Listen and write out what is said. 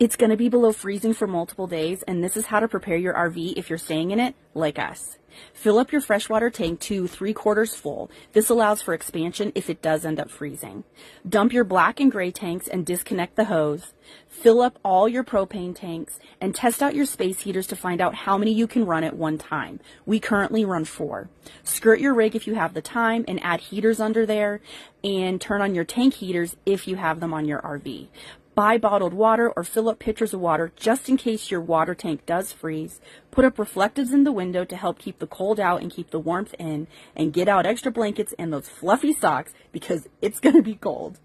It's going to be below freezing for multiple days, and this is how to prepare your RV if you're staying in it, like us. Fill up your freshwater tank to three quarters full. This allows for expansion if it does end up freezing. Dump your black and gray tanks and disconnect the hose. Fill up all your propane tanks and test out your space heaters to find out how many you can run at one time. We currently run four. Skirt your rig if you have the time and add heaters under there and turn on your tank heaters if you have them on your RV. Buy bottled water or fill up pitchers of water just in case your water tank does freeze. Put up reflectives in the window to help keep the cold out and keep the warmth in. And get out extra blankets and those fluffy socks because it's going to be cold.